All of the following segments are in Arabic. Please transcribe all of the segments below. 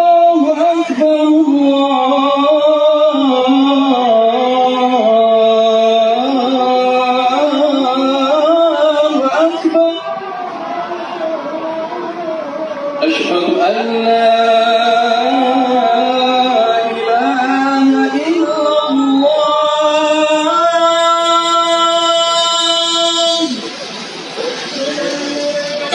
الله أكبر أشهد أن لا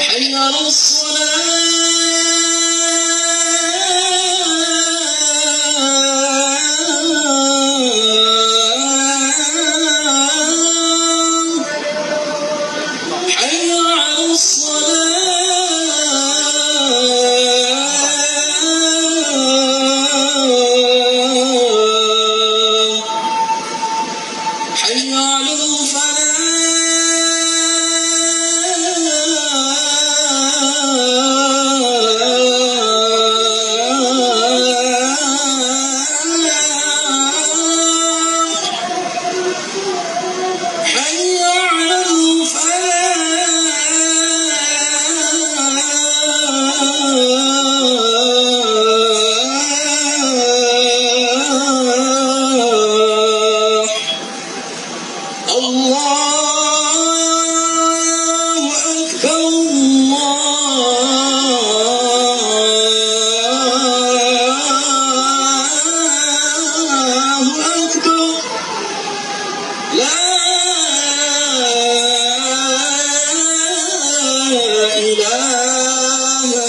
حي على الصلاة.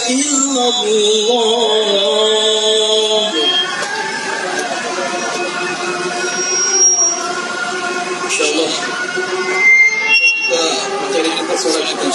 إلا الله. إن شاء الله. materi kita suara kita